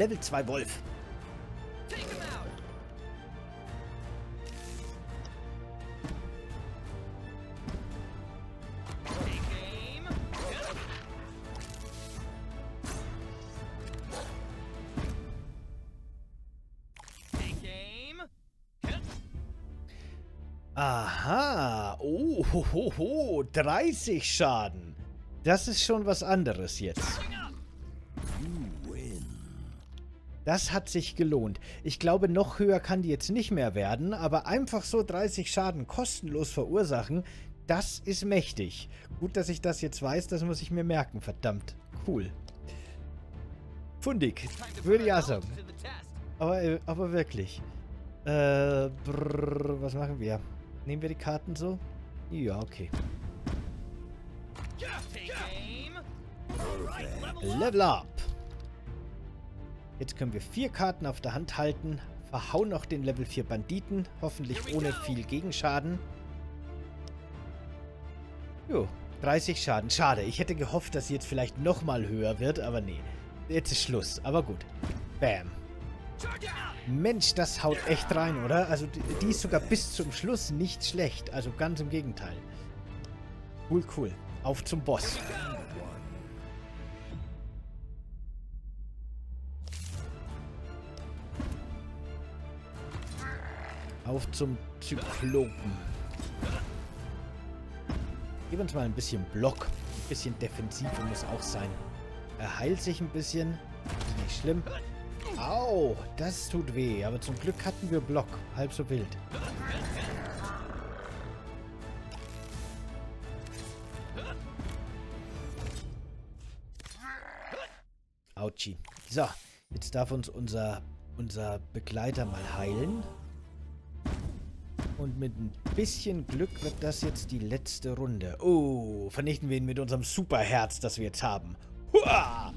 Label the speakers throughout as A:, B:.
A: Level 2 Wolf. Aha. Oh, ho, ho, ho. 30 Schaden. Das ist schon was anderes jetzt. Das hat sich gelohnt. Ich glaube, noch höher kann die jetzt nicht mehr werden, aber einfach so 30 Schaden kostenlos verursachen, das ist mächtig. Gut, dass ich das jetzt weiß, das muss ich mir merken, verdammt. Cool. Fundig. Würde ich auch sagen. Aber, aber wirklich. Äh, brrr, was machen wir? Nehmen wir die Karten so? Ja, okay. Level up! Jetzt können wir vier Karten auf der Hand halten, verhauen noch den Level 4 Banditen, hoffentlich ohne viel Gegenschaden. Jo, 30 Schaden. Schade, ich hätte gehofft, dass sie jetzt vielleicht nochmal höher wird, aber nee. Jetzt ist Schluss, aber gut. Bam. Mensch, das haut echt rein, oder? Also die, die ist sogar bis zum Schluss nicht schlecht. Also ganz im Gegenteil. Cool, cool. Auf zum Boss. Auf zum Zyklopen. Gib uns mal ein bisschen Block. Ein bisschen Defensive muss auch sein. Er heilt sich ein bisschen. Ist nicht schlimm. Au, das tut weh. Aber zum Glück hatten wir Block. Halb so wild. Autschi. So, jetzt darf uns unser, unser Begleiter mal heilen. Und mit ein bisschen Glück wird das jetzt die letzte Runde. Oh, vernichten wir ihn mit unserem Superherz, das wir jetzt haben. Hua!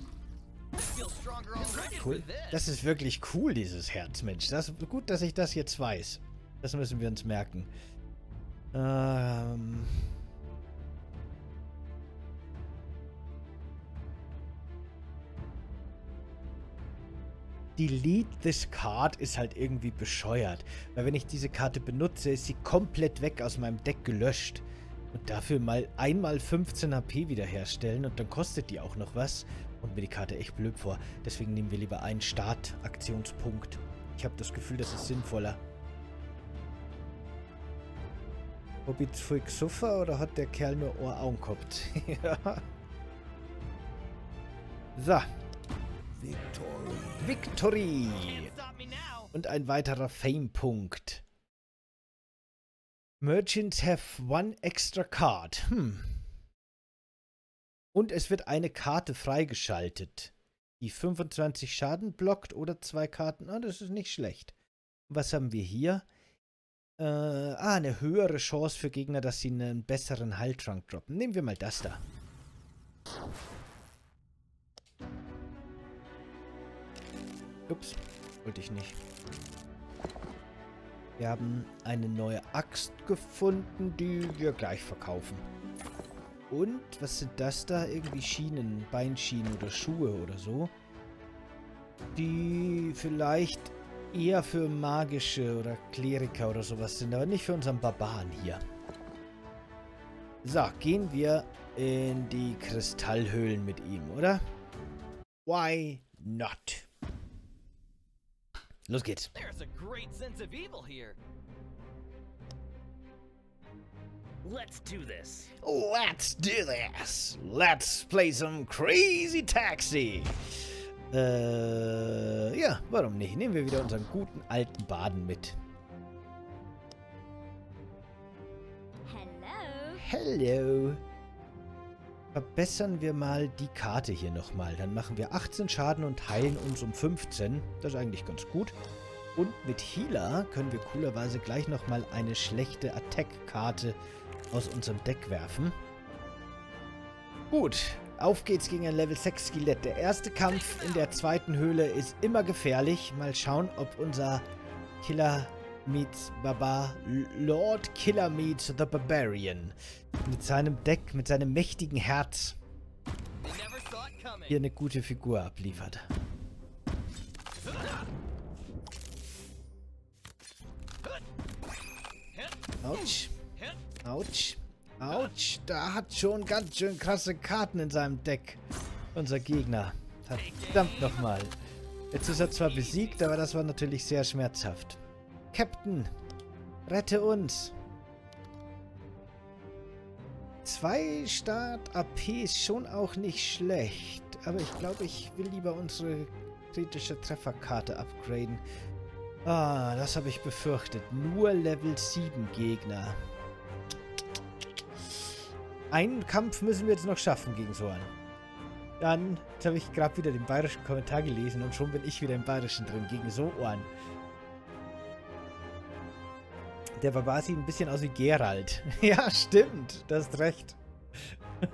A: Cool. Das ist wirklich cool, dieses Herz, Mensch. Das gut, dass ich das jetzt weiß. Das müssen wir uns merken. Ähm... Delete this card ist halt irgendwie bescheuert. Weil wenn ich diese Karte benutze, ist sie komplett weg aus meinem Deck gelöscht. Und dafür mal einmal 15 HP wiederherstellen und dann kostet die auch noch was. Und mir die Karte echt blöd vor. Deswegen nehmen wir lieber einen Start-Aktionspunkt. Ich habe das Gefühl, das ist sinnvoller. Hobbit Freak Suffer oder hat der Kerl nur Ohraugen gehabt? ja. So. Victory. Victory. Und ein weiterer Fame-Punkt. Merchants have one extra card. Hm. Und es wird eine Karte freigeschaltet, die 25 Schaden blockt oder zwei Karten. Ah, das ist nicht schlecht. Was haben wir hier? Äh, ah, eine höhere Chance für Gegner, dass sie einen besseren Heiltrank droppen. Nehmen wir mal das da. Ups, wollte ich nicht. Wir haben eine neue Axt gefunden, die wir gleich verkaufen. Und, was sind das da? Irgendwie Schienen, Beinschienen oder Schuhe oder so. Die vielleicht eher für magische oder Kleriker oder sowas sind, aber nicht für unseren Barbaren hier. So, gehen wir in die Kristallhöhlen mit ihm, oder? Why not? Los geht's. There's a great sense of evil here. Let's do this. Let's do this. Let's play some crazy taxi. Äh, ja, warum nicht? Nehmen wir wieder unseren guten alten Baden mit. Hello. Hello. Verbessern wir mal die Karte hier nochmal. Dann machen wir 18 Schaden und heilen uns um 15. Das ist eigentlich ganz gut. Und mit Healer können wir coolerweise gleich nochmal eine schlechte Attack-Karte aus unserem Deck werfen. Gut, auf geht's gegen ein Level 6 Skelett. Der erste Kampf in der zweiten Höhle ist immer gefährlich. Mal schauen, ob unser Killer Meets Baba Lord Killer Meets the Barbarian. Mit seinem Deck, mit seinem mächtigen Herz hier eine gute Figur abliefert. Autsch. Autsch. Autsch. Da hat schon ganz schön krasse Karten in seinem Deck. Unser Gegner. Verdammt nochmal. Jetzt ist er zwar besiegt, aber das war natürlich sehr schmerzhaft. Captain, rette uns. Zwei Start-AP ist schon auch nicht schlecht. Aber ich glaube, ich will lieber unsere kritische Trefferkarte upgraden. Ah, das habe ich befürchtet. Nur Level 7 Gegner. Einen Kampf müssen wir jetzt noch schaffen gegen so einen. Dann, jetzt habe ich gerade wieder den bayerischen Kommentar gelesen und schon bin ich wieder im bayerischen drin, gegen so Ohren. Der Barbar sieht ein bisschen aus wie Gerald. ja, stimmt. Du hast recht.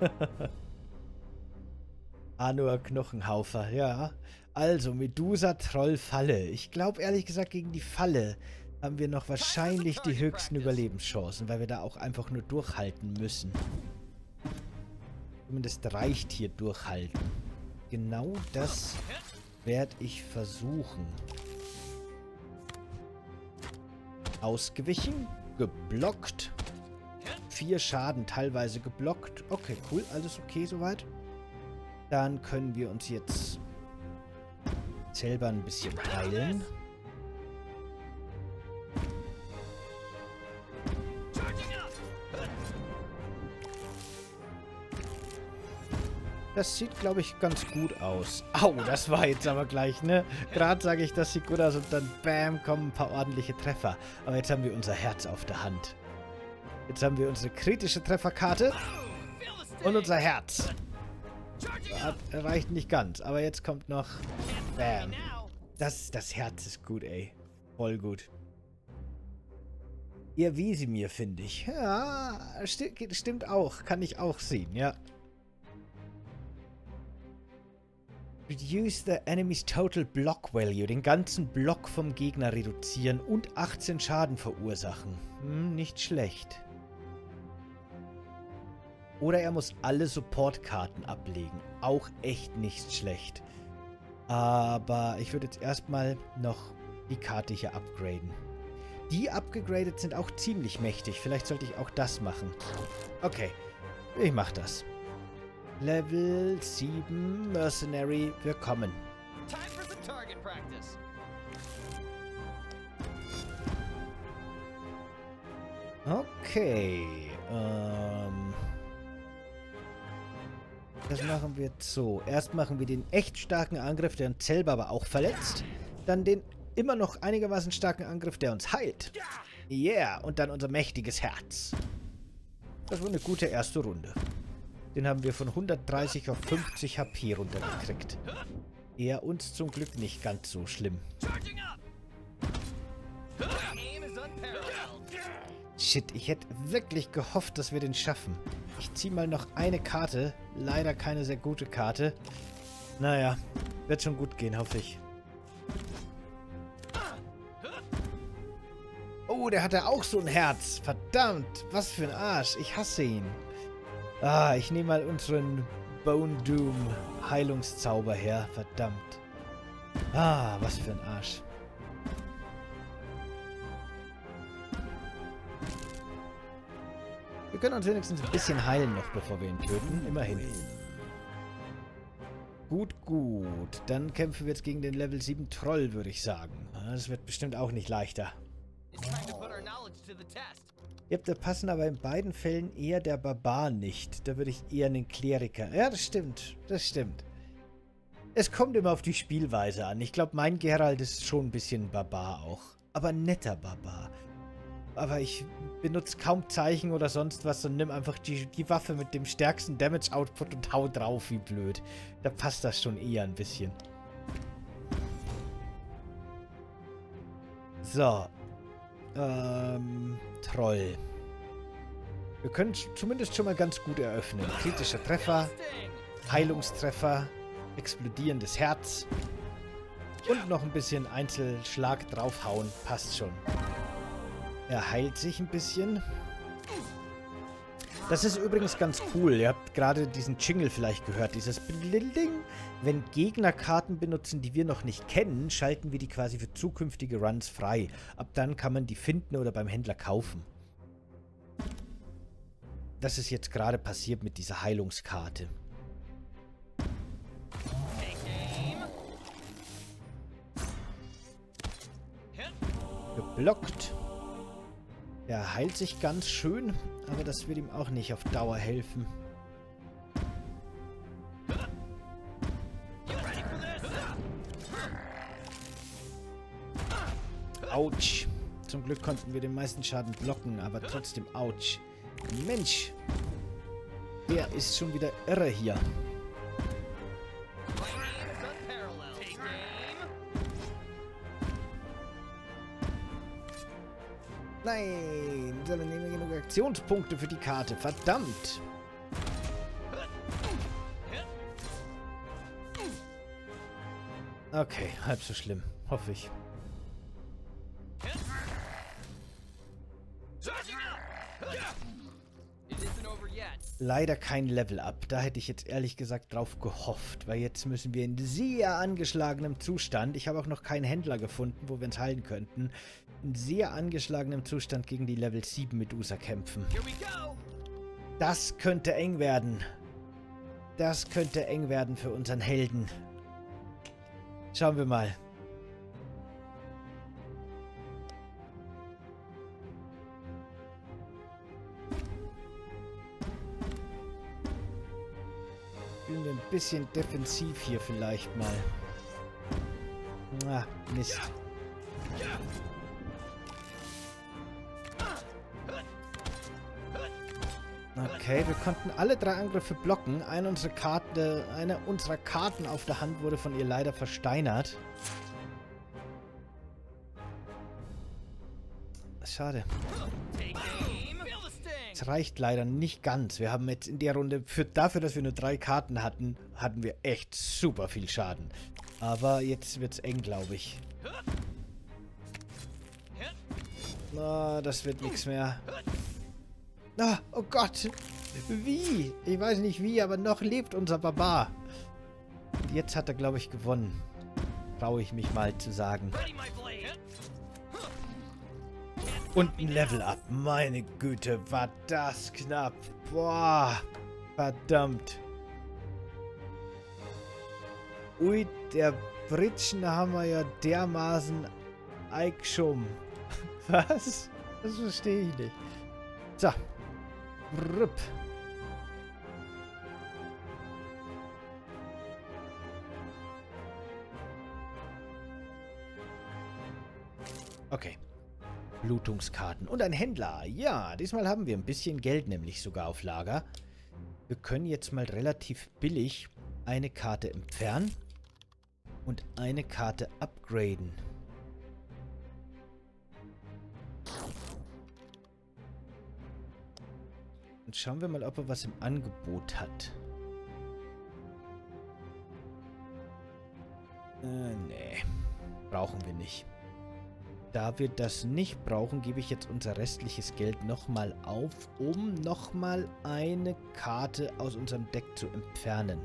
A: Anua Knochenhaufer, ja. Also, Medusa Troll Falle. Ich glaube ehrlich gesagt, gegen die Falle haben wir noch wahrscheinlich die höchsten Überlebenschancen, weil wir da auch einfach nur durchhalten müssen. Zumindest reicht hier durchhalten. Genau das werde ich versuchen. Ausgewichen. Geblockt. Vier Schaden teilweise geblockt. Okay, cool. Alles okay soweit. Dann können wir uns jetzt selber ein bisschen heilen. Das sieht, glaube ich, ganz gut aus. Au, das war jetzt aber gleich, ne? Gerade sage ich, das sieht gut aus und dann, bam, kommen ein paar ordentliche Treffer. Aber jetzt haben wir unser Herz auf der Hand. Jetzt haben wir unsere kritische Trefferkarte und unser Herz. Hat, reicht nicht ganz, aber jetzt kommt noch, bam. Das, das Herz ist gut, ey. Voll gut. Ihr Wiesimir, finde ich. Ja, sti stimmt auch. Kann ich auch sehen, ja. Reduce the enemy's total block value. Den ganzen Block vom Gegner reduzieren und 18 Schaden verursachen. Hm, nicht schlecht. Oder er muss alle Support-Karten ablegen. Auch echt nicht schlecht. Aber ich würde jetzt erstmal noch die Karte hier upgraden. Die abgegradet sind auch ziemlich mächtig. Vielleicht sollte ich auch das machen. Okay, ich mach das. Level 7 Mercenary, wir kommen. Okay. Ähm, das machen wir so. Erst machen wir den echt starken Angriff, der uns selber aber auch verletzt. Dann den immer noch einigermaßen starken Angriff, der uns heilt. Yeah, und dann unser mächtiges Herz. Das war eine gute erste Runde. Den haben wir von 130 auf 50 HP runtergekriegt. Er uns zum Glück nicht ganz so schlimm. Shit, ich hätte wirklich gehofft, dass wir den schaffen. Ich ziehe mal noch eine Karte. Leider keine sehr gute Karte. Naja, wird schon gut gehen, hoffe ich. Oh, der hatte auch so ein Herz. Verdammt, was für ein Arsch. Ich hasse ihn. Ah, ich nehme mal unseren Bone Doom Heilungszauber her. Verdammt. Ah, was für ein Arsch. Wir können uns wenigstens ein bisschen heilen noch, bevor wir ihn töten. Immerhin. Gut, gut. Dann kämpfen wir jetzt gegen den Level 7 Troll, würde ich sagen. Das wird bestimmt auch nicht leichter. It's time to put our knowledge. Ja, da passen aber in beiden Fällen eher der Barbar nicht. Da würde ich eher einen Kleriker... Ja, das stimmt. Das stimmt. Es kommt immer auf die Spielweise an. Ich glaube, mein Gerald ist schon ein bisschen Barbar auch. Aber netter Barbar. Aber ich benutze kaum Zeichen oder sonst was und nimm einfach die, die Waffe mit dem stärksten Damage-Output und hau drauf wie blöd. Da passt das schon eher ein bisschen. So, ähm, Troll. Wir können zumindest schon mal ganz gut eröffnen. Kritischer Treffer, Heilungstreffer, explodierendes Herz und noch ein bisschen Einzelschlag draufhauen. Passt schon. Er heilt sich ein bisschen. Das ist übrigens ganz cool. Ihr habt gerade diesen Jingle vielleicht gehört. Dieses Blinding. Wenn Gegner Karten benutzen, die wir noch nicht kennen, schalten wir die quasi für zukünftige Runs frei. Ab dann kann man die finden oder beim Händler kaufen. das ist jetzt gerade passiert mit dieser Heilungskarte. Geblockt. Er heilt sich ganz schön, aber das wird ihm auch nicht auf Dauer helfen. Autsch. Zum Glück konnten wir den meisten Schaden blocken, aber trotzdem Autsch. Mensch. Der ist schon wieder irre hier. Nein, dann nehmen genug Aktionspunkte für die Karte. Verdammt. Okay, halb so schlimm. Hoffe ich. Leider kein Level-Up. Da hätte ich jetzt ehrlich gesagt drauf gehofft, weil jetzt müssen wir in sehr angeschlagenem Zustand, ich habe auch noch keinen Händler gefunden, wo wir uns heilen könnten, in sehr angeschlagenem Zustand gegen die Level 7 Medusa kämpfen. Das könnte eng werden. Das könnte eng werden für unseren Helden. Schauen wir mal. Spielen wir ein bisschen defensiv hier vielleicht mal. Ah, Mist. Okay, wir konnten alle drei Angriffe blocken. Eine unserer, Karte, eine unserer Karten auf der Hand wurde von ihr leider versteinert. Schade. Es reicht leider nicht ganz. Wir haben jetzt in der Runde, für, dafür, dass wir nur drei Karten hatten, hatten wir echt super viel Schaden. Aber jetzt wird es eng, glaube ich. Na, das wird nichts mehr. Ah, oh Gott. Wie? Ich weiß nicht wie, aber noch lebt unser Barbar. Jetzt hat er, glaube ich, gewonnen. Traue ich mich mal zu sagen. Und ein Level Up. Meine Güte, war das knapp. Boah. Verdammt. Ui, der Britschen haben wir ja dermaßen Eichschum. Was? Das verstehe ich nicht. So, Rup. Okay. Blutungskarten. Und ein Händler. Ja, diesmal haben wir ein bisschen Geld nämlich sogar auf Lager. Wir können jetzt mal relativ billig eine Karte entfernen und eine Karte upgraden. Und schauen wir mal, ob er was im Angebot hat. Äh, nee. Brauchen wir nicht. Da wir das nicht brauchen, gebe ich jetzt unser restliches Geld nochmal auf, um nochmal eine Karte aus unserem Deck zu entfernen.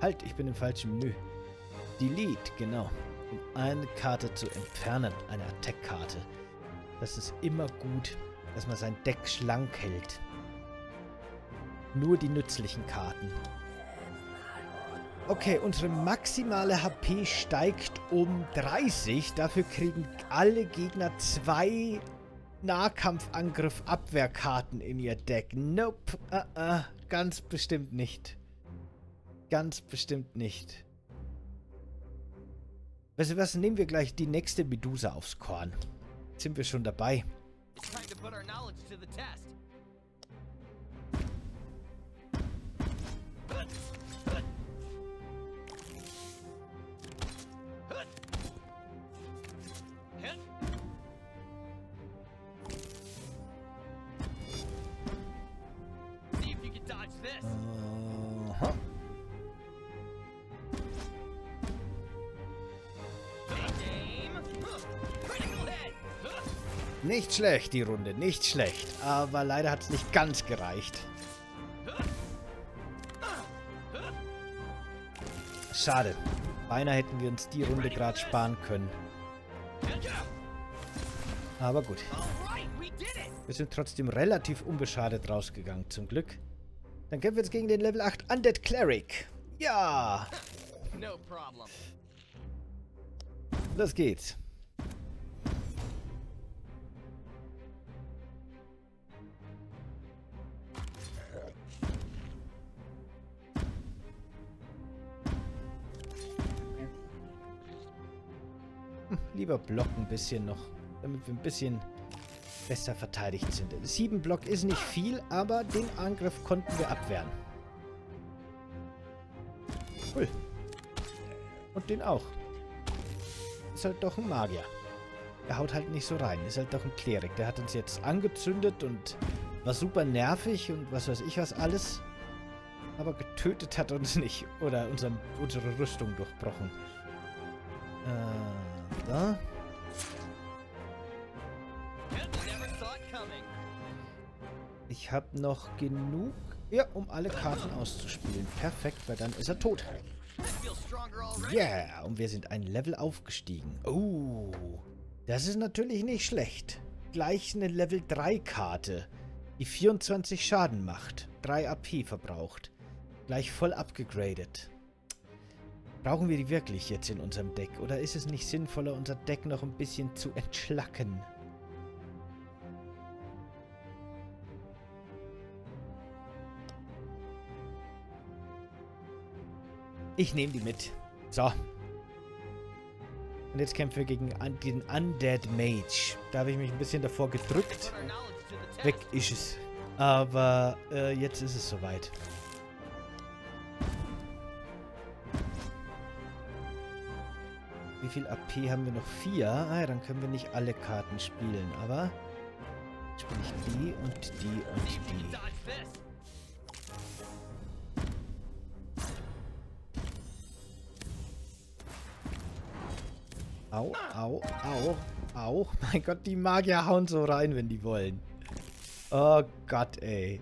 A: Halt, ich bin im falschen Menü. Delete, genau. Um eine Karte zu entfernen, eine Attack-Karte. Das ist immer gut, dass man sein Deck schlank hält. Nur die nützlichen Karten. Okay, unsere maximale HP steigt um 30. Dafür kriegen alle Gegner zwei Nahkampfangriff-Abwehrkarten in ihr Deck. Nope. Uh -uh. Ganz bestimmt nicht. Ganz bestimmt nicht. Weißt du was, nehmen wir gleich die nächste Medusa aufs Korn. Jetzt sind wir schon dabei. Time to put our knowledge to the test. Nicht schlecht, die Runde. Nicht schlecht. Aber leider hat es nicht ganz gereicht. Schade. Beinahe hätten wir uns die Runde gerade sparen können. Aber gut. Wir sind trotzdem relativ unbeschadet rausgegangen, zum Glück. Dann kämpfen wir jetzt gegen den Level 8 Undead Cleric. Ja! Los geht's. Lieber blocken ein bisschen noch, damit wir ein bisschen besser verteidigt sind. Sieben Block ist nicht viel, aber den Angriff konnten wir abwehren. Cool. Und den auch. Ist halt doch ein Magier. Er haut halt nicht so rein. Ist halt doch ein Klerik. Der hat uns jetzt angezündet und war super nervig und was weiß ich was alles. Aber getötet hat uns nicht. Oder unser, unsere Rüstung durchbrochen. Äh, da. Ich habe noch genug, ja, um alle Karten auszuspielen. Perfekt, weil dann ist er tot. Yeah, und wir sind ein Level aufgestiegen. Oh, das ist natürlich nicht schlecht. Gleich eine Level 3 Karte, die 24 Schaden macht, 3 AP verbraucht. Gleich voll abgegradet. Brauchen wir die wirklich jetzt in unserem Deck? Oder ist es nicht sinnvoller, unser Deck noch ein bisschen zu entschlacken? Ich nehme die mit. So. Und jetzt kämpfen wir gegen den Undead Mage. Da habe ich mich ein bisschen davor gedrückt. Weg ist es. Aber äh, jetzt ist es soweit. Wie viel AP haben wir noch? Vier. Ah, ja, dann können wir nicht alle Karten spielen. Aber spiele ich die und die und die. Au, au, au, au. Mein Gott, die Magier hauen so rein, wenn die wollen. Oh Gott, ey.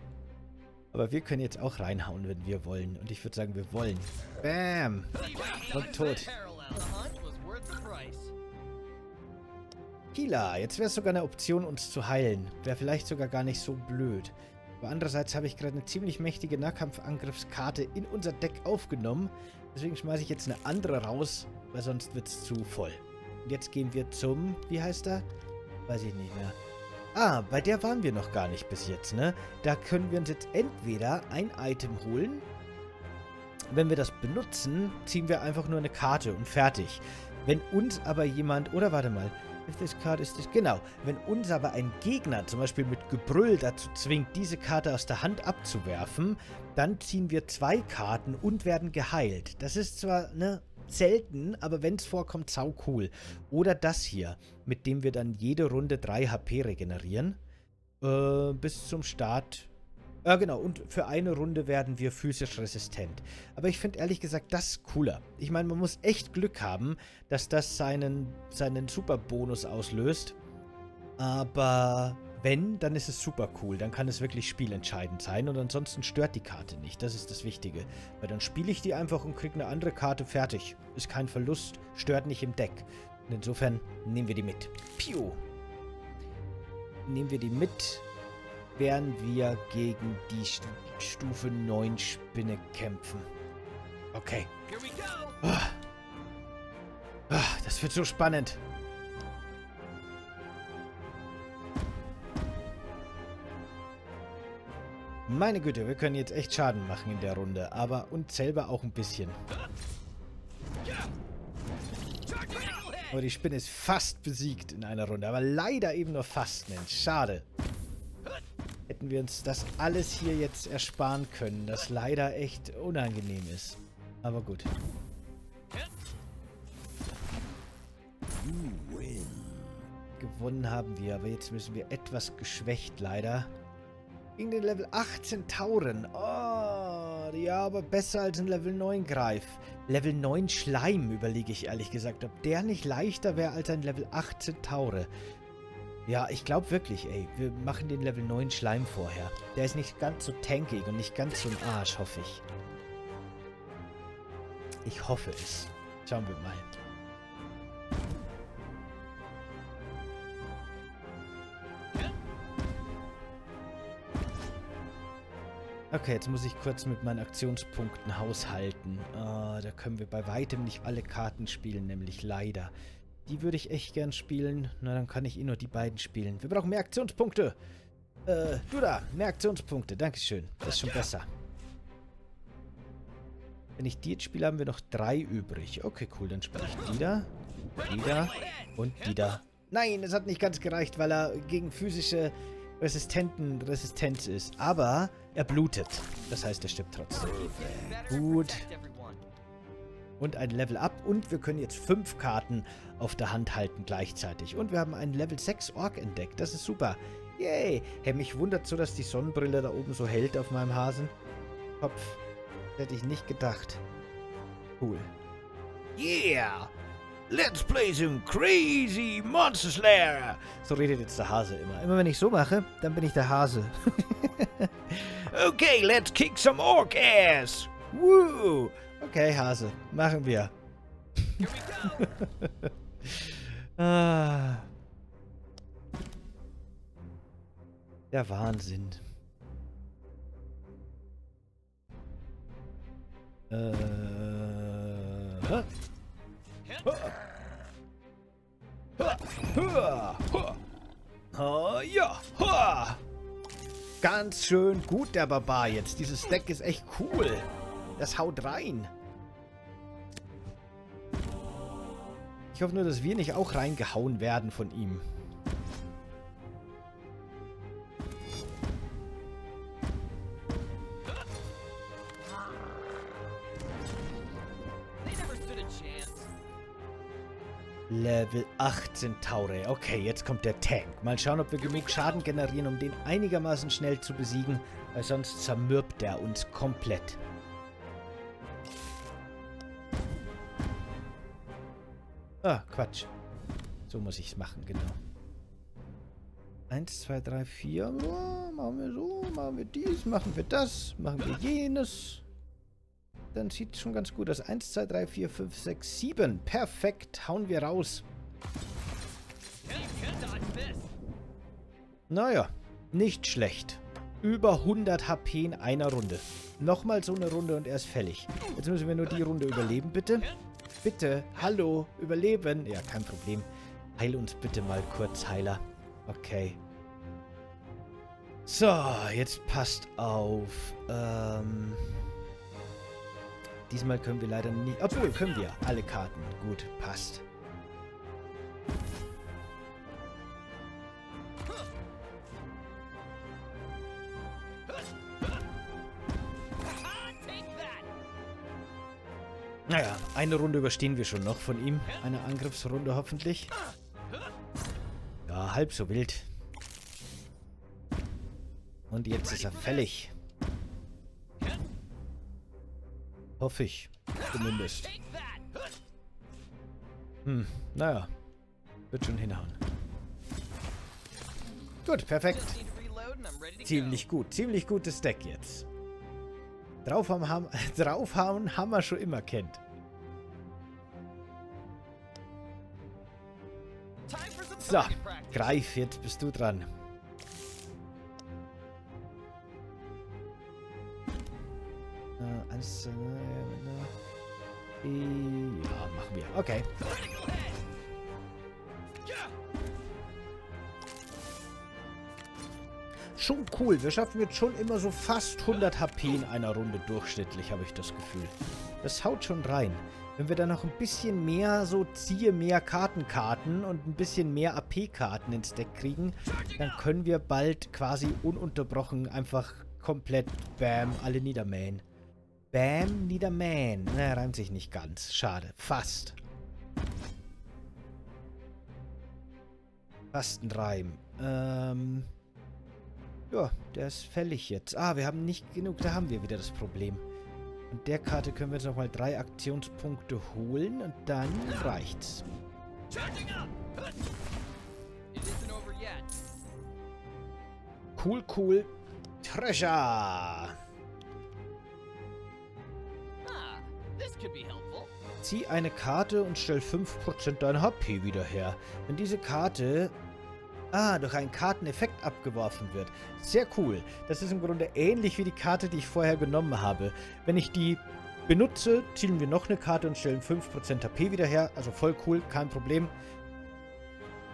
A: Aber wir können jetzt auch reinhauen, wenn wir wollen. Und ich würde sagen, wir wollen. Bam. Und tot. Healer. Jetzt wäre es sogar eine Option, uns zu heilen. Wäre vielleicht sogar gar nicht so blöd. Aber andererseits habe ich gerade eine ziemlich mächtige Nahkampfangriffskarte in unser Deck aufgenommen. Deswegen schmeiße ich jetzt eine andere raus, weil sonst wird es zu voll. Jetzt gehen wir zum, wie heißt er? Weiß ich nicht mehr. Ah, bei der waren wir noch gar nicht bis jetzt, ne? Da können wir uns jetzt entweder ein Item holen. Wenn wir das benutzen, ziehen wir einfach nur eine Karte und fertig. Wenn uns aber jemand, oder warte mal, if this card is this, genau, wenn uns aber ein Gegner zum Beispiel mit Gebrüll dazu zwingt, diese Karte aus der Hand abzuwerfen, dann ziehen wir zwei Karten und werden geheilt. Das ist zwar, ne, selten, aber wenn es vorkommt, sau cool. Oder das hier, mit dem wir dann jede Runde 3 HP regenerieren. Äh, bis zum Start. Ja, genau. Und für eine Runde werden wir physisch resistent. Aber ich finde ehrlich gesagt das cooler. Ich meine, man muss echt Glück haben, dass das seinen, seinen Super-Bonus auslöst. Aber wenn, dann ist es super cool. Dann kann es wirklich spielentscheidend sein und ansonsten stört die Karte nicht. Das ist das Wichtige. Weil dann spiele ich die einfach und kriege eine andere Karte fertig. Ist kein Verlust, stört nicht im Deck. Und insofern nehmen wir die mit. Piu! Nehmen wir die mit, während wir gegen die Stufe 9 Spinne kämpfen. Okay. Oh. Oh, das wird so spannend. Meine Güte, wir können jetzt echt Schaden machen in der Runde, aber uns selber auch ein bisschen. Aber die Spinne ist fast besiegt in einer Runde, aber leider eben nur fast, Mensch. Schade. Hätten wir uns das alles hier jetzt ersparen können, das leider echt unangenehm ist. Aber gut. Gewonnen haben wir, aber jetzt müssen wir etwas geschwächt leider gegen den Level 18 Tauren. Oh, ja, aber besser als ein Level 9 Greif. Level 9 Schleim überlege ich ehrlich gesagt, ob der nicht leichter wäre als ein Level 18 Taure. Ja, ich glaube wirklich, ey. Wir machen den Level 9 Schleim vorher. Der ist nicht ganz so tankig und nicht ganz so im Arsch, hoffe ich. Ich hoffe es. Schauen wir mal. Okay, jetzt muss ich kurz mit meinen Aktionspunkten haushalten. Oh, da können wir bei weitem nicht alle Karten spielen, nämlich leider. Die würde ich echt gern spielen. Na, dann kann ich eh nur die beiden spielen. Wir brauchen mehr Aktionspunkte. Äh, du da, mehr Aktionspunkte. Dankeschön. Das ist schon besser. Wenn ich die jetzt spiele, haben wir noch drei übrig. Okay, cool. Dann spiele ich die da, die da und die da. Nein, es hat nicht ganz gereicht, weil er gegen physische Resistenten Resistenz ist. Aber er blutet. Das heißt, er stirbt trotzdem. Gut. Und ein Level Up. Und wir können jetzt fünf Karten auf der Hand halten gleichzeitig. Und wir haben einen Level 6 Ork entdeckt. Das ist super. Yay. Hey, mich wundert so, dass die Sonnenbrille da oben so hält auf meinem Hasen. Kopf. Hätte ich nicht gedacht. Cool. Yeah! Let's play some crazy Monster Slayer! So redet jetzt der Hase immer. Immer wenn ich so mache, dann bin ich der Hase. okay, let's kick some Orc ass! Woo! Okay, Hase, machen wir. ah. Der Wahnsinn. Äh. Oh, ja. Ganz schön gut, der Barbar jetzt. Dieses Deck ist echt cool. Das haut rein. Ich hoffe nur, dass wir nicht auch reingehauen werden von ihm. Level 18 Taure. Okay, jetzt kommt der Tank. Mal schauen, ob wir genug Schaden generieren, um den einigermaßen schnell zu besiegen, weil sonst zermürbt er uns komplett. Ah, Quatsch. So muss ich es machen, genau. Eins, zwei, drei, vier. Oh, machen wir so, machen wir dies, machen wir das, machen wir jenes dann sieht es schon ganz gut aus. 1, 2, 3, 4, 5, 6, 7. Perfekt. Hauen wir raus. Naja, nicht schlecht. Über 100 HP in einer Runde. Nochmal so eine Runde und er ist fällig. Jetzt müssen wir nur die Runde überleben, bitte. Bitte, hallo, überleben. Ja, kein Problem. Heil uns bitte mal kurz, Heiler. Okay. So, jetzt passt auf. Ähm... Diesmal können wir leider nicht... Obwohl, können wir. Alle Karten. Gut, passt. Naja, eine Runde überstehen wir schon noch von ihm. Eine Angriffsrunde hoffentlich. Ja, halb so wild. Und jetzt ist er fällig. Hoffe ich. Zumindest. Hm, naja. Wird schon hinhauen. Gut, perfekt. Ziemlich gut. Ziemlich gutes Deck jetzt. Draufhauen haben, draufhauen haben wir schon immer kennt. So, greif, jetzt bist du dran. Äh, äh, ja, machen wir. Okay. Schon cool. Wir schaffen jetzt schon immer so fast 100 HP in einer Runde durchschnittlich, habe ich das Gefühl. Das haut schon rein. Wenn wir dann noch ein bisschen mehr so ziehe mehr Kartenkarten und ein bisschen mehr AP-Karten ins Deck kriegen, dann können wir bald quasi ununterbrochen einfach komplett Bam alle niedermähen. Bam, Niederman. Na, reimt sich nicht ganz. Schade. Fast. Fast ein Reim. Ähm. Ja, der ist fällig jetzt. Ah, wir haben nicht genug. Da haben wir wieder das Problem. Und der Karte können wir jetzt nochmal drei Aktionspunkte holen und dann reicht's. Cool, cool. Treasure. Zieh eine Karte und stell 5% dein HP wieder her. Wenn diese Karte... Ah, durch einen Karteneffekt abgeworfen wird. Sehr cool. Das ist im Grunde ähnlich wie die Karte, die ich vorher genommen habe. Wenn ich die benutze, ziehen wir noch eine Karte und stellen 5% HP wieder her. Also voll cool, kein Problem.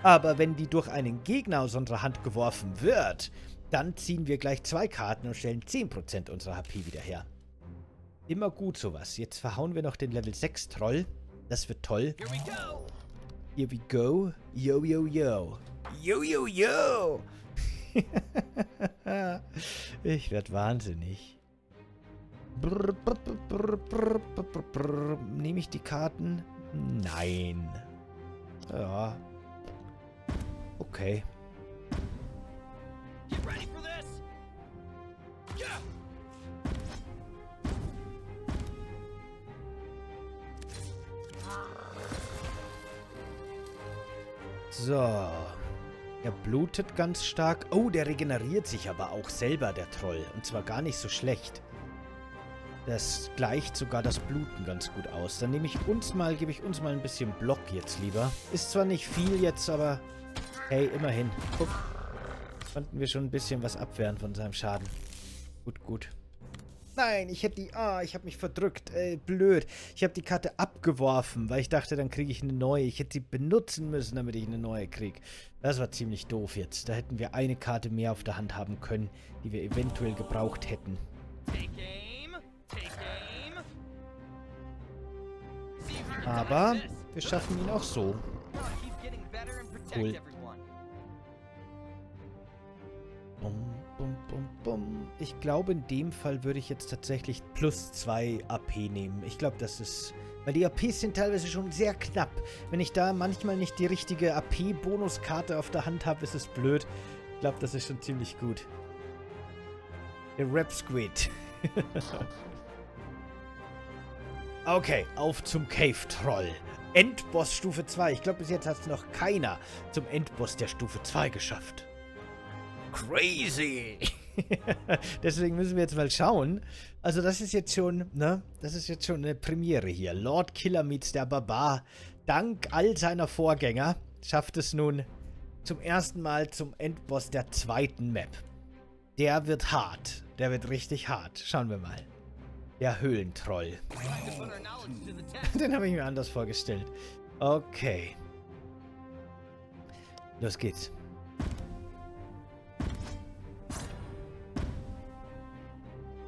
A: Aber wenn die durch einen Gegner aus unserer Hand geworfen wird, dann ziehen wir gleich zwei Karten und stellen 10% unserer HP wieder her. Immer gut sowas. Jetzt verhauen wir noch den Level 6 Troll. Das wird toll. Here we go. Here we go. Yo, yo, yo. Yo, yo, yo. ich werde wahnsinnig. Nehme ich die Karten? Nein. Ja. Okay. So. Er blutet ganz stark. Oh, der regeneriert sich aber auch selber, der Troll. Und zwar gar nicht so schlecht. Das gleicht sogar das Bluten ganz gut aus. Dann nehme ich uns mal, gebe ich uns mal ein bisschen Block jetzt lieber. Ist zwar nicht viel jetzt, aber hey, immerhin. Guck. Konnten wir schon ein bisschen was abwehren von seinem Schaden. Gut, gut. Nein, ich hätte die... Ah, ich habe mich verdrückt. Äh, blöd. Ich habe die Karte abgeworfen, weil ich dachte, dann kriege ich eine neue. Ich hätte sie benutzen müssen, damit ich eine neue kriege. Das war ziemlich doof jetzt. Da hätten wir eine Karte mehr auf der Hand haben können, die wir eventuell gebraucht hätten. Aber wir schaffen ihn auch so. Cool. Bum, bum, bum, bum. Ich glaube, in dem Fall würde ich jetzt tatsächlich plus 2 AP nehmen. Ich glaube, das ist... Weil die APs sind teilweise schon sehr knapp. Wenn ich da manchmal nicht die richtige AP-Bonuskarte auf der Hand habe, ist es blöd. Ich glaube, das ist schon ziemlich gut. Der Rap Squid. okay, auf zum Cave Troll. Endboss Stufe 2. Ich glaube, bis jetzt hat es noch keiner zum Endboss der Stufe 2 geschafft. Crazy! Deswegen müssen wir jetzt mal schauen. Also das ist jetzt schon, ne? Das ist jetzt schon eine Premiere hier. Lord Killer meets der Barbar. Dank all seiner Vorgänger schafft es nun zum ersten Mal zum Endboss der zweiten Map. Der wird hart. Der wird richtig hart. Schauen wir mal. Der Höhlentroll. Den habe ich mir anders vorgestellt. Okay. Los geht's.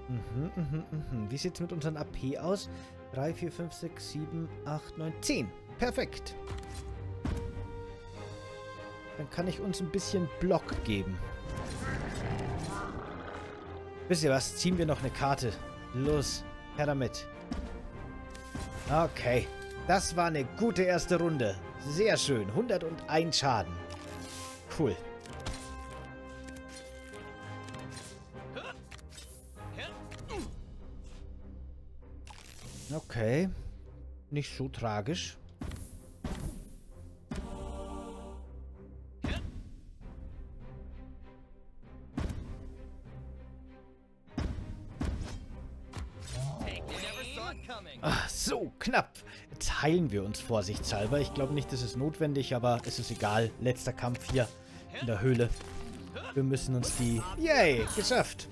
A: Mhm, mhm, mhm. Wie sieht es mit unseren AP aus? 3, 4, 5, 6, 7, 8, 9, 10. Perfekt. Dann kann ich uns ein bisschen Block geben. Wisst ihr was? Ziehen wir noch eine Karte. Los, her damit. Okay. Das war eine gute erste Runde. Sehr schön. 101 Schaden. Cool. Okay. Nicht so tragisch. Ach, so knapp. Jetzt heilen wir uns vorsichtshalber. Ich glaube nicht, das ist notwendig, aber es ist egal. Letzter Kampf hier in der Höhle. Wir müssen uns die... Yay, geschafft.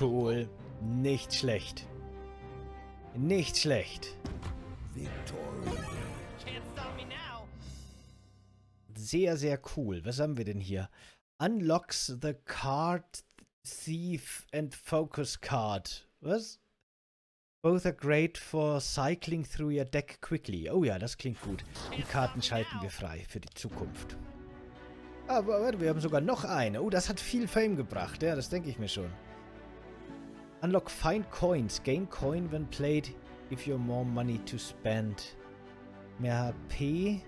A: Cool. Nicht schlecht. Nicht schlecht. Sehr, sehr cool. Was haben wir denn hier? Unlocks the card thief and focus card. Was? Both are great for cycling through your deck quickly. Oh ja, das klingt gut. Die Karten schalten wir frei für die Zukunft. Aber warte, wir haben sogar noch eine. Oh, das hat viel Fame gebracht. Ja, das denke ich mir schon. Unlock find coins. Gain coin when played. Give you more money to spend. Mehr HP.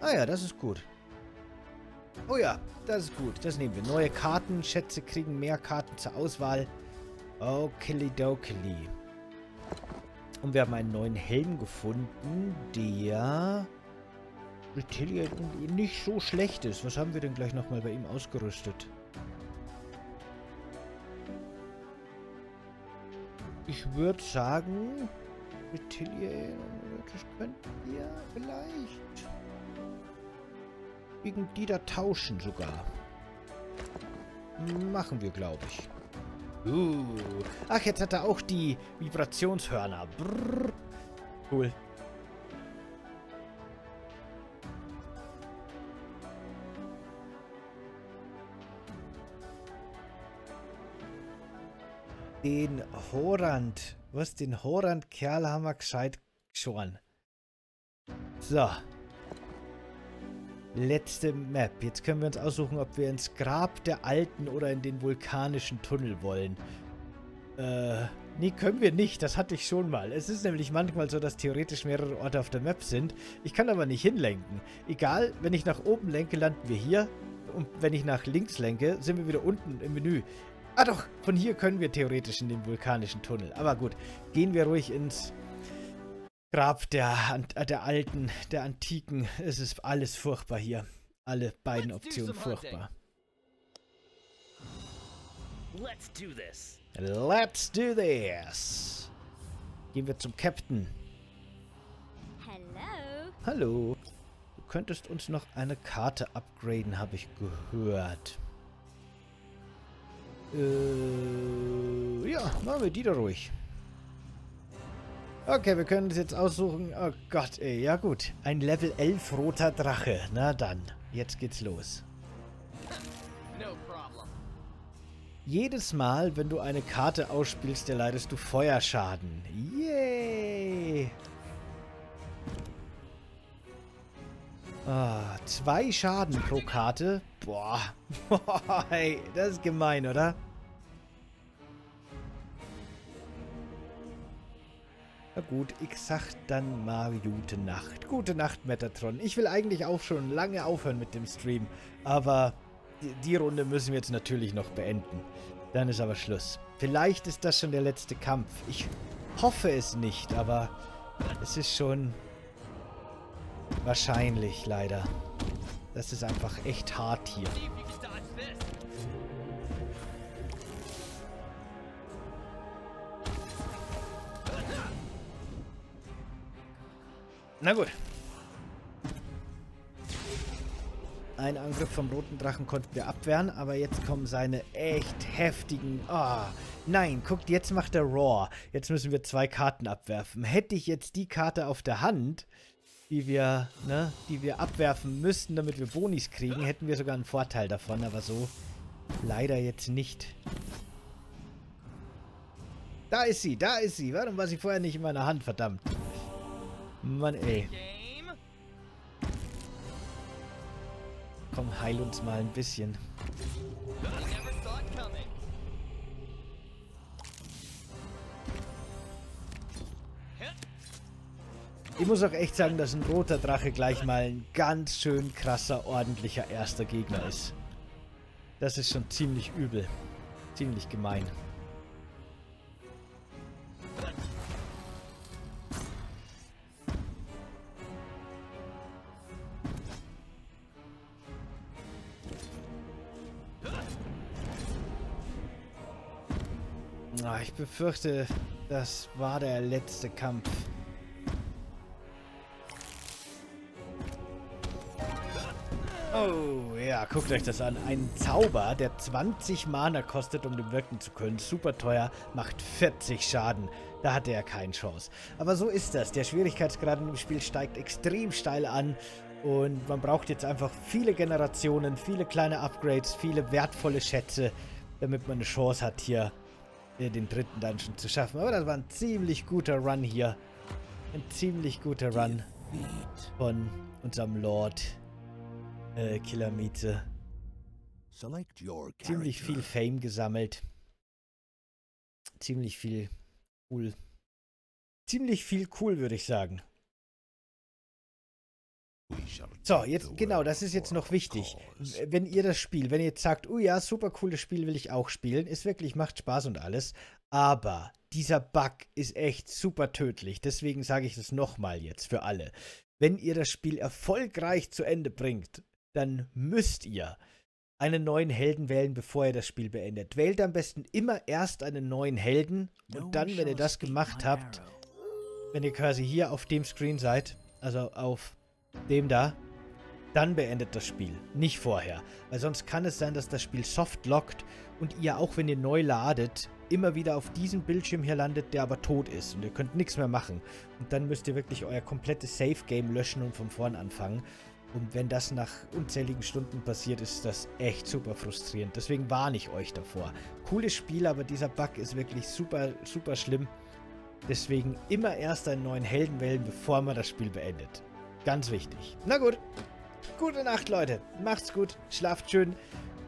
A: Ah ja, das ist gut. Oh ja, das ist gut. Das nehmen wir. Neue Karten. Schätze kriegen mehr Karten zur Auswahl. Okilidokili. Und wir haben einen neuen Helm gefunden, der nicht so schlecht ist. Was haben wir denn gleich nochmal bei ihm ausgerüstet? Ich würde sagen, Retillier, das könnten wir vielleicht. Gegen die da tauschen sogar. Machen wir, glaube ich. Uh. Ach, jetzt hat er auch die Vibrationshörner. Brrr. Cool. Den Horand. Was, den Horand-Kerl haben wir gescheit geschoren. So. Letzte Map. Jetzt können wir uns aussuchen, ob wir ins Grab der Alten oder in den vulkanischen Tunnel wollen. Äh, nee, können wir nicht. Das hatte ich schon mal. Es ist nämlich manchmal so, dass theoretisch mehrere Orte auf der Map sind. Ich kann aber nicht hinlenken. Egal, wenn ich nach oben lenke, landen wir hier. Und wenn ich nach links lenke, sind wir wieder unten im Menü. Ah doch, von hier können wir theoretisch in den vulkanischen Tunnel. Aber gut, gehen wir ruhig ins Grab der, äh, der Alten, der Antiken. Es ist alles furchtbar hier. Alle beiden Optionen furchtbar. Let's do this. Let's do this. Gehen wir zum Captain. Hallo. Hallo. Du könntest uns noch eine Karte upgraden, habe ich gehört. Äh, ja, machen wir die da ruhig. Okay, wir können uns jetzt aussuchen. Oh Gott, ey. Ja gut. Ein Level 11 roter Drache. Na dann. Jetzt geht's los. Jedes Mal, wenn du eine Karte ausspielst, erleidest du Feuerschaden. Yay! Ah, zwei Schaden pro Karte. Boah. hey, das ist gemein, oder? Na gut, ich sag dann mal gute Nacht. Gute Nacht, Metatron. Ich will eigentlich auch schon lange aufhören mit dem Stream, aber die, die Runde müssen wir jetzt natürlich noch beenden. Dann ist aber Schluss. Vielleicht ist das schon der letzte Kampf. Ich hoffe es nicht, aber es ist schon wahrscheinlich leider. Das ist einfach echt hart hier. Na gut. Ein Angriff vom roten Drachen konnten wir abwehren, aber jetzt kommen seine echt heftigen... Oh, nein, guckt, jetzt macht er Raw. Jetzt müssen wir zwei Karten abwerfen. Hätte ich jetzt die Karte auf der Hand, die wir, ne, die wir abwerfen müssten, damit wir Bonis kriegen, hätten wir sogar einen Vorteil davon, aber so leider jetzt nicht. Da ist sie, da ist sie. Warum war sie vorher nicht in meiner Hand, verdammt? Mann, ey. Komm, heil uns mal ein bisschen. Ich muss auch echt sagen, dass ein roter Drache gleich mal ein ganz schön krasser, ordentlicher erster Gegner ist. Das ist schon ziemlich übel. Ziemlich gemein. Ah, ich befürchte, das war der letzte Kampf. Oh, ja, guckt euch das an. Ein Zauber, der 20 Mana kostet, um den wirken zu können. Super teuer, macht 40 Schaden. Da hatte er keine Chance. Aber so ist das. Der Schwierigkeitsgrad in dem Spiel steigt extrem steil an. Und man braucht jetzt einfach viele Generationen, viele kleine Upgrades, viele wertvolle Schätze, damit man eine Chance hat, hier äh, den dritten Dungeon zu schaffen. Aber das war ein ziemlich guter Run hier. Ein ziemlich guter Run von unserem Lord äh, Killermiete. Ziemlich viel Fame gesammelt. Ziemlich viel cool. Ziemlich viel cool, würde ich sagen. So, jetzt, genau, das ist jetzt noch wichtig. Wenn ihr das Spiel, wenn ihr jetzt sagt, oh ja, super cooles Spiel will ich auch spielen, ist wirklich, macht Spaß und alles, aber dieser Bug ist echt super tödlich. Deswegen sage ich das nochmal jetzt für alle. Wenn ihr das Spiel erfolgreich zu Ende bringt, dann müsst ihr einen neuen Helden wählen, bevor ihr das Spiel beendet. Wählt am besten immer erst einen neuen Helden und dann, wenn ihr das gemacht habt, wenn ihr quasi hier auf dem Screen seid, also auf dem da, dann beendet das Spiel. Nicht vorher. Weil sonst kann es sein, dass das Spiel soft lockt und ihr, auch wenn ihr neu ladet, immer wieder auf diesem Bildschirm hier landet, der aber tot ist. Und ihr könnt nichts mehr machen. Und dann müsst ihr wirklich euer komplettes Safe-Game löschen und von vorn anfangen. Und wenn das nach unzähligen Stunden passiert, ist das echt super frustrierend. Deswegen warne ich euch davor. Cooles Spiel, aber dieser Bug ist wirklich super, super schlimm. Deswegen immer erst einen neuen Helden wählen, bevor man das Spiel beendet. Ganz wichtig. Na gut. Gute Nacht, Leute. Macht's gut. Schlaft schön.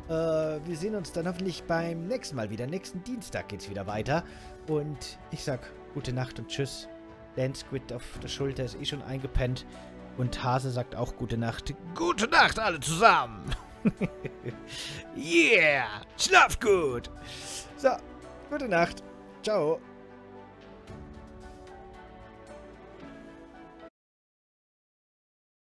A: Äh, wir sehen uns dann hoffentlich beim nächsten Mal wieder. Nächsten Dienstag geht's wieder weiter. Und ich sag gute Nacht und tschüss. Dan Squid auf der Schulter ist eh schon eingepennt. Und Hase sagt auch gute Nacht. Gute Nacht alle zusammen. yeah. Schlaf gut. So, gute Nacht. Ciao.